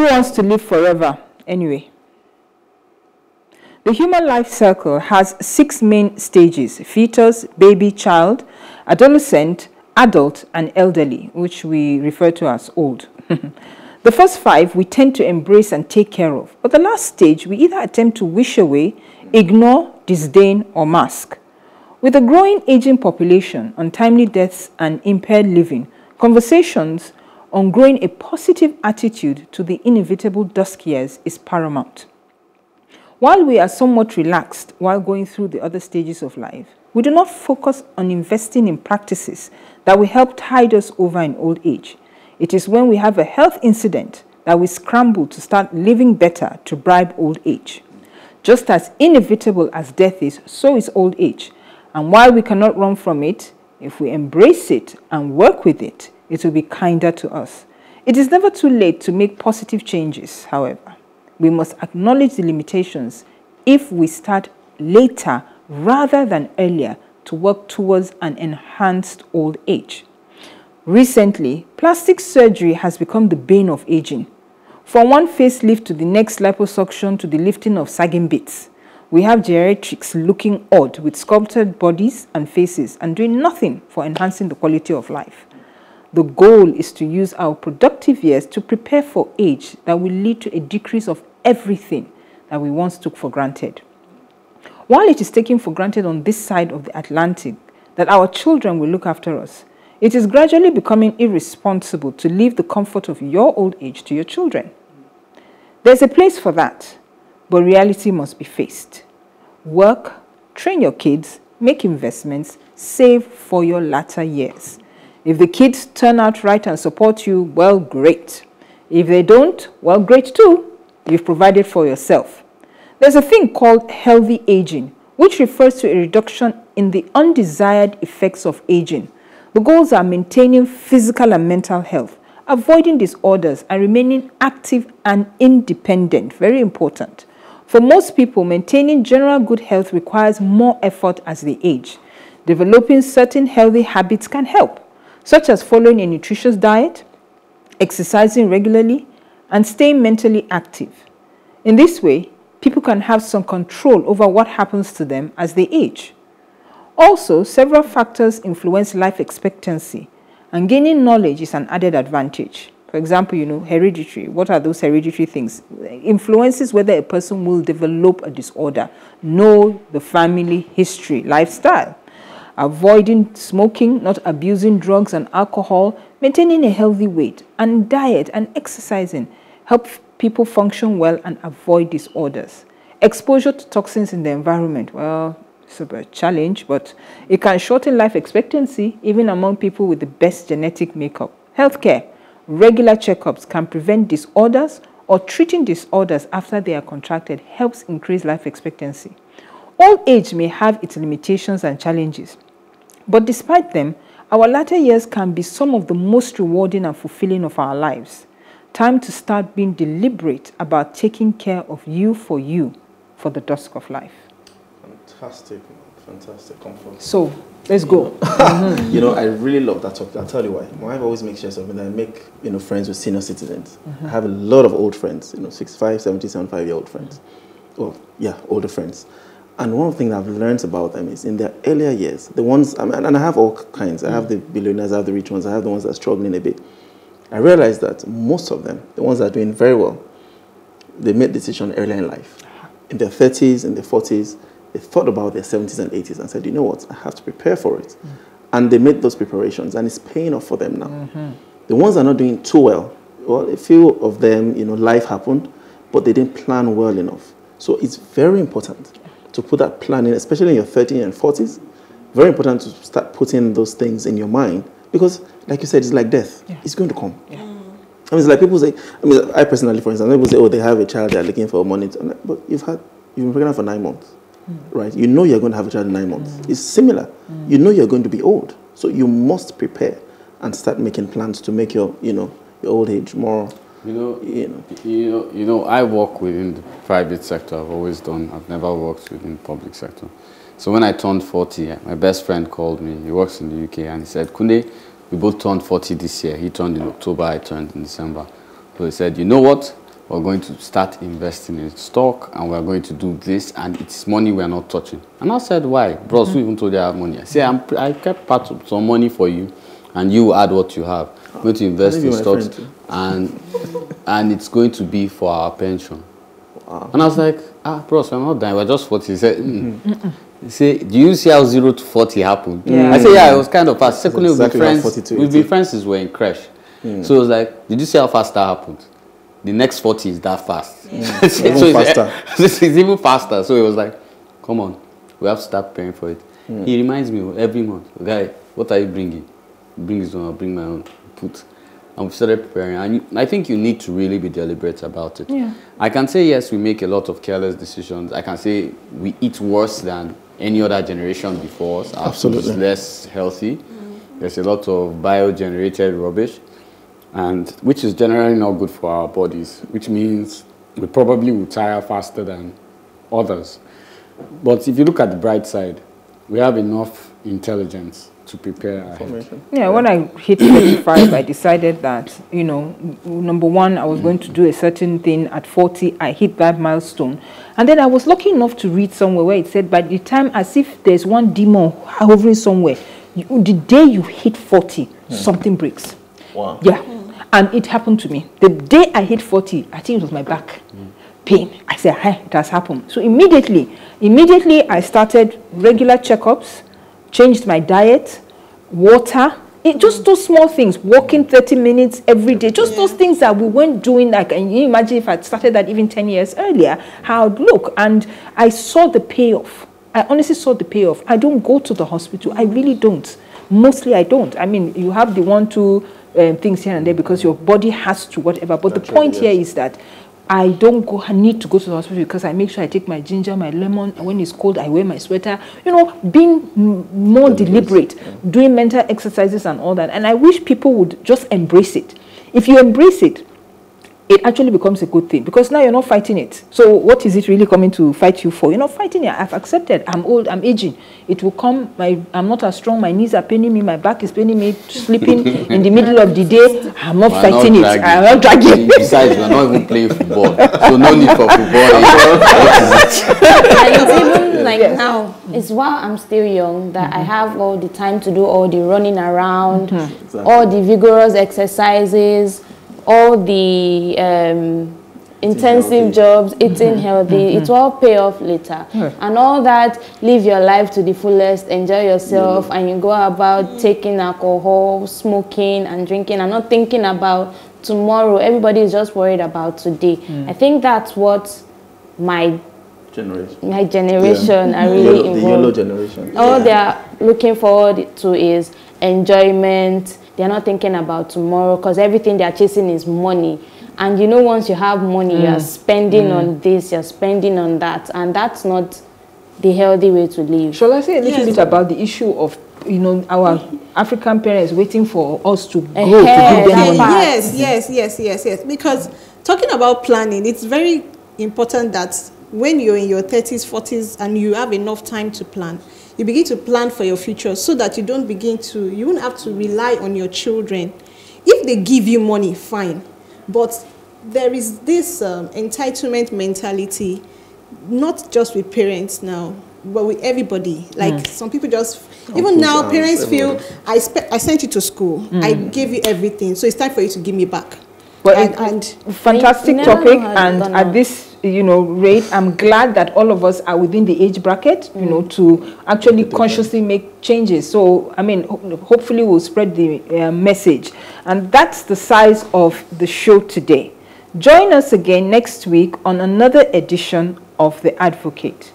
Who wants to live forever anyway? The human life cycle has six main stages fetus, baby, child, adolescent, adult, and elderly, which we refer to as old. the first five we tend to embrace and take care of, but the last stage we either attempt to wish away, ignore, disdain, or mask. With a growing aging population, untimely deaths, and impaired living, conversations on growing a positive attitude to the inevitable dusk years is paramount. While we are somewhat relaxed while going through the other stages of life, we do not focus on investing in practices that will help tide us over in old age. It is when we have a health incident that we scramble to start living better to bribe old age. Just as inevitable as death is, so is old age. And while we cannot run from it, if we embrace it and work with it, it will be kinder to us. It is never too late to make positive changes, however we must acknowledge the limitations if we start later rather than earlier to work towards an enhanced old age. Recently, plastic surgery has become the bane of aging. From one facelift to the next liposuction to the lifting of sagging bits, we have geriatrics looking odd with sculpted bodies and faces and doing nothing for enhancing the quality of life. The goal is to use our productive years to prepare for age that will lead to a decrease of everything that we once took for granted. While it is taken for granted on this side of the Atlantic that our children will look after us, it is gradually becoming irresponsible to leave the comfort of your old age to your children. There's a place for that, but reality must be faced. Work, train your kids, make investments, save for your latter years. If the kids turn out right and support you, well, great. If they don't, well, great too you've provided for yourself. There's a thing called healthy aging, which refers to a reduction in the undesired effects of aging. The goals are maintaining physical and mental health, avoiding disorders, and remaining active and independent. Very important. For most people, maintaining general good health requires more effort as they age. Developing certain healthy habits can help, such as following a nutritious diet, exercising regularly, and staying mentally active. In this way, people can have some control over what happens to them as they age. Also, several factors influence life expectancy, and gaining knowledge is an added advantage. For example, you know, hereditary. What are those hereditary things? Influences whether a person will develop a disorder. Know the family history, lifestyle. Avoiding smoking, not abusing drugs and alcohol, maintaining a healthy weight, and diet and exercising help people function well and avoid disorders. Exposure to toxins in the environment, well, it's a challenge, but it can shorten life expectancy even among people with the best genetic makeup. Healthcare, regular checkups can prevent disorders or treating disorders after they are contracted helps increase life expectancy. Old age may have its limitations and challenges, but despite them, our latter years can be some of the most rewarding and fulfilling of our lives. Time to start being deliberate about taking care of you for you for the dusk of life. Fantastic, fantastic Comfort. So, let's go. mm-hmm. You know, I really love that topic. I'll tell you why. My wife always makes sure of I make, you know, friends with senior citizens. Mm-hmm. I have a lot of old friends, you know, 65, 70, 75 year old friends. Well, yeah, older friends. And one of the things I've learned about them is in their earlier years, the ones, I mean, and I have all kinds. I have the billionaires, I have the rich ones, I have the ones that are struggling a bit. I realized that most of them, the ones that are doing very well, they made decisions early in life. In their 30s, in their 40s, they thought about their 70s and 80s and said, you know what, I have to prepare for it. Mm. And they made those preparations, and it's paying off for them now. Mm-hmm. The ones that are not doing too well, well, a few of them, you know, life happened, but they didn't plan well enough. So it's very important to put that plan in, especially in your 30s and 40s. Very important to start putting those things in your mind because, like you said, it's like death. Yeah. It's going to come. Yeah. I mean, it's like people say, I mean, I personally, for instance, people say, oh, they have a child, they're looking for money. To, but you've had, you've been pregnant for nine months, mm. right? You know you're going to have a child in nine months. Mm. It's similar. Mm. You know you're going to be old. So you must prepare and start making plans to make your, you know, your old age more, you know, you know, you know, you know, I work within the private sector. I've always done. I've never worked within the public sector. So when I turned 40, my best friend called me. He works in the UK, and he said, "Kunle, we both turned 40 this year. He turned in October, I turned in December. So he said, you know what? we're going to start investing in stock and we're going to do this and it's money we're not touching. And I said, why? Bros, mm -hmm. who even told you I have money? I said, I kept part of some money for you and you add what you have. I'm going to invest in stocks and, and it's going to be for our pension. Wow. And I was like, ah, bros, we're not dying, we're just 40. He said, mm. Mm -mm. He said, do you see how 0 to 40 happened? Yeah. I said, yeah, it was kind of fast. Secondly, exactly we've been friends, we've been friends since we're in crash. Mm. So it was like, did you see how fast that happened? the next 40 is that fast. Yeah. so even faster. It's, it's even faster. So it was like, come on, we have to start paying for it. Mm. He reminds me every month, guy, what are you bringing? Bring his own, I'll bring my own. Put. And we started preparing. And you, I think you need to really be deliberate about it. Yeah. I can say, yes, we make a lot of careless decisions. I can say we eat worse than any other generation before us. Our Absolutely. less healthy. There's a lot of bio-generated rubbish and which is generally not good for our bodies, which means we probably will tire faster than others. But if you look at the bright side, we have enough intelligence to prepare ahead. Yeah, when I hit 35, I decided that, you know, number one, I was going to do a certain thing. At 40, I hit that milestone. And then I was lucky enough to read somewhere where it said, by the time, as if there's one demon hovering somewhere, you, the day you hit 40, mm. something breaks. Wow. Yeah. And it happened to me. The day I hit 40, I think it was my back mm. pain. I said, hey, it has happened. So immediately, immediately I started regular checkups, changed my diet, water, it, just those small things, walking 30 minutes every day, just yeah. those things that we weren't doing. Like, can you imagine if I'd started that even 10 years earlier, how it would look. And I saw the payoff. I honestly saw the payoff. I don't go to the hospital. I really don't. Mostly I don't. I mean, you have the one, two, um, things here and there because your body has to whatever. But That's the point here is that I don't go. I need to go to the hospital because I make sure I take my ginger, my lemon. And when it's cold, I wear my sweater. You know, being more deliberate, yeah. doing mental exercises and all that. And I wish people would just embrace it. If you embrace it, it actually becomes a good thing because now you're not fighting it. So what is it really coming to fight you for? You're not fighting it. I've accepted. I'm old. I'm aging. It will come. My I'm not as strong. My knees are paining me. My back is paining me. Sleeping in the middle of the day. I'm not we're fighting not it. I'm not dragging. Besides, we're not even playing football, so no need for football. and it's even like yes. now. It's while I'm still young that mm -hmm. I have all the time to do all the running around, mm -hmm. exactly. all the vigorous exercises all the um, intensive jobs, eating mm-hmm. healthy, mm -hmm. it will pay off later. Yeah. And all that, live your life to the fullest, enjoy yourself, yeah. and you go about taking alcohol, smoking, and drinking, and not thinking about tomorrow. Everybody is just worried about today. Mm. I think that's what my generation, my generation yeah. are really YOLO, involved. The YOLO generation. All they are looking forward to is enjoyment, they're not thinking about tomorrow because everything they're chasing is money. And you know, once you have money, mm. you're spending mm. on this, you're spending on that. And that's not the healthy way to live. Shall I say a little yes. bit about the issue of you know our African parents waiting for us to grow to give them money? Yes, yes, yes, yes, yes. Because talking about planning, it's very important that when you're in your 30s, 40s, and you have enough time to plan, you begin to plan for your future so that you don't begin to, you won't have to rely on your children. If they give you money, fine. But there is this um, entitlement mentality, not just with parents now, but with everybody. Like mm. some people just, even now, parents feel, I, I sent you to school, mm. I gave you everything, so it's time for you to give me back. But and, and fantastic topic, and at this you know rate, I'm glad that all of us are within the age bracket, you know, to actually consciously make changes. So I mean, ho hopefully we'll spread the uh, message, and that's the size of the show today. Join us again next week on another edition of The Advocate.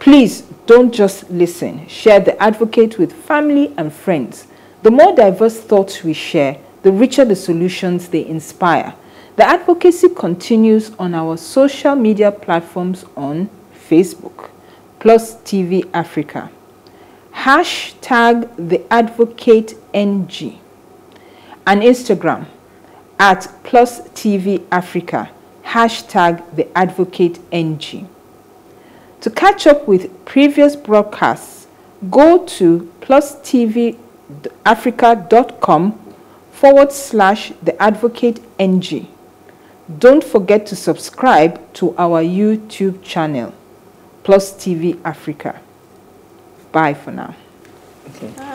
Please don't just listen. Share The Advocate with family and friends. The more diverse thoughts we share, the richer the solutions they inspire. The advocacy continues on our social media platforms on Facebook, Plus TV Africa, hashtag the advocate NG, and Instagram at Plus TV Africa, hashtag the advocate NG. To catch up with previous broadcasts, go to plustvafrica.com forward slash the advocate ng. Don't forget to subscribe to our YouTube channel, Plus TV Africa. Bye for now. Okay.